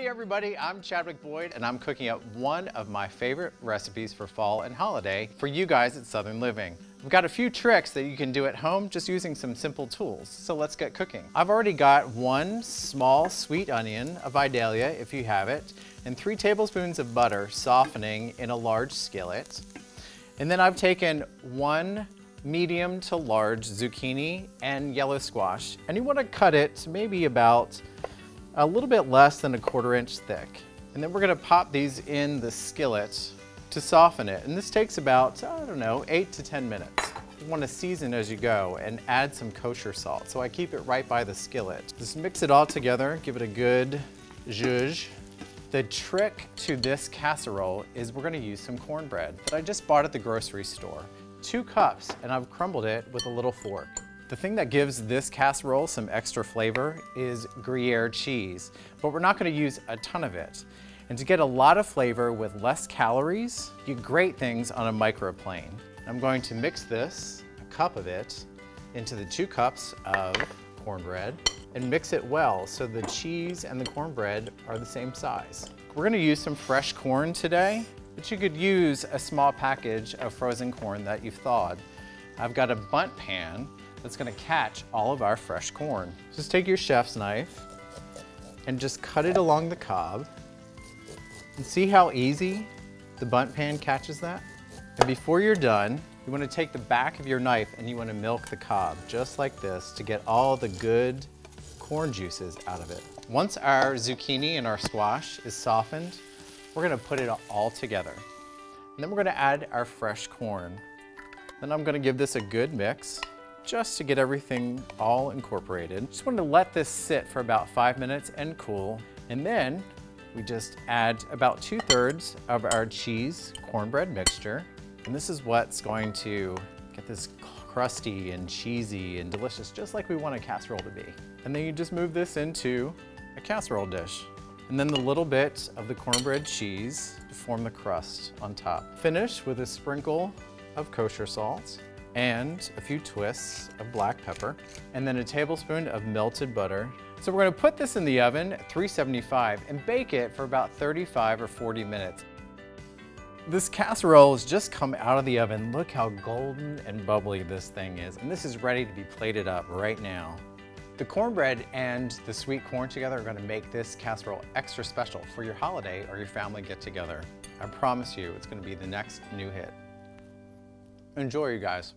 Hey everybody, I'm Chadwick Boyd and I'm cooking up one of my favorite recipes for fall and holiday for you guys at Southern Living. We've got a few tricks that you can do at home just using some simple tools, so let's get cooking. I've already got one small sweet onion, a Vidalia if you have it, and three tablespoons of butter softening in a large skillet. And then I've taken one medium to large zucchini and yellow squash, and you want to cut it maybe about a little bit less than a quarter inch thick. And then we're gonna pop these in the skillet to soften it. And this takes about, I don't know, eight to 10 minutes. You wanna season as you go and add some kosher salt. So I keep it right by the skillet. Just mix it all together, give it a good zhuzh. The trick to this casserole is we're gonna use some cornbread that I just bought at the grocery store. Two cups, and I've crumbled it with a little fork. The thing that gives this casserole some extra flavor is Gruyere cheese, but we're not gonna use a ton of it. And to get a lot of flavor with less calories, you grate things on a microplane. I'm going to mix this, a cup of it, into the two cups of cornbread and mix it well so the cheese and the cornbread are the same size. We're gonna use some fresh corn today, but you could use a small package of frozen corn that you've thawed. I've got a Bundt pan that's gonna catch all of our fresh corn. Just take your chef's knife and just cut it along the cob. And see how easy the Bundt pan catches that? And before you're done, you wanna take the back of your knife and you wanna milk the cob, just like this, to get all the good corn juices out of it. Once our zucchini and our squash is softened, we're gonna put it all together. And then we're gonna add our fresh corn. Then I'm gonna give this a good mix just to get everything all incorporated. Just wanted to let this sit for about five minutes and cool. And then we just add about two thirds of our cheese cornbread mixture. And this is what's going to get this crusty and cheesy and delicious, just like we want a casserole to be. And then you just move this into a casserole dish. And then the little bit of the cornbread cheese to form the crust on top. Finish with a sprinkle of kosher salt and a few twists of black pepper, and then a tablespoon of melted butter. So we're gonna put this in the oven at 375 and bake it for about 35 or 40 minutes. This casserole has just come out of the oven. Look how golden and bubbly this thing is. And this is ready to be plated up right now. The cornbread and the sweet corn together are gonna make this casserole extra special for your holiday or your family get together. I promise you, it's gonna be the next new hit. Enjoy, you guys.